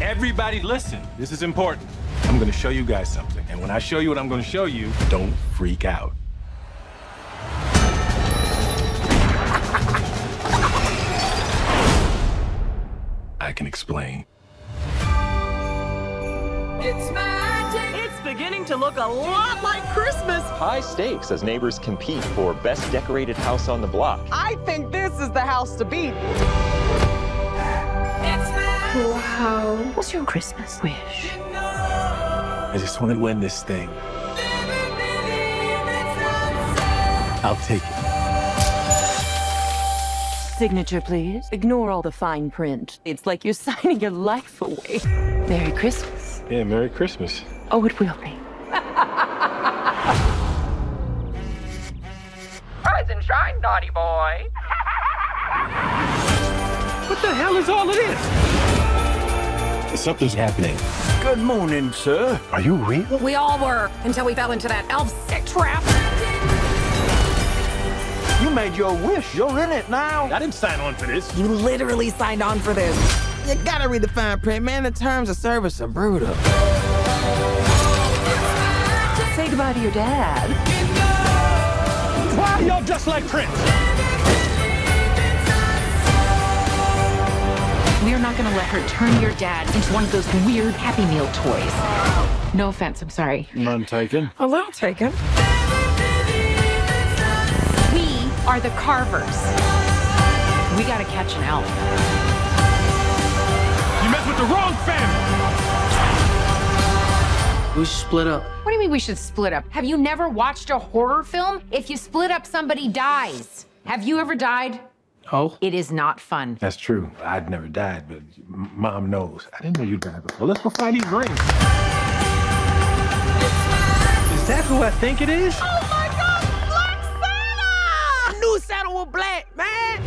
Everybody listen. This is important. I'm gonna show you guys something. And when I show you what I'm gonna show you, don't freak out. I can explain. It's magic. It's beginning to look a lot like Christmas. High stakes as neighbors compete for best decorated house on the block. I think this is the house to beat. It's magic. Wow. What's your Christmas wish? I just want to win this thing. I'll take it. Signature, please. Ignore all the fine print. It's like you're signing your life away. Merry Christmas. Yeah, Merry Christmas. Oh, it will be. Rise and shine, naughty boy. What the hell is all of this? Something's happening. Good morning, sir. Are you real? We all were until we fell into that elf sick trap. You made your wish. You're in it now. I didn't sign on for this. You literally signed on for this. You gotta read the fine print, man. The terms of service are brutal. Say goodbye to your dad. Why are y'all just like Prince? Not gonna let her turn your dad into one of those weird Happy Meal toys. No offense, I'm sorry. None taken. A little taken. We are the Carvers. We gotta catch an elf. You messed with the wrong family. We should split up. What do you mean we should split up? Have you never watched a horror film? If you split up, somebody dies. Have you ever died? Oh? It is not fun. That's true. I'd never died, but mom knows. I didn't know you died before. Let's go find these rings. Is that who I think it is? Oh my God, Black Santa! New saddle with black, man.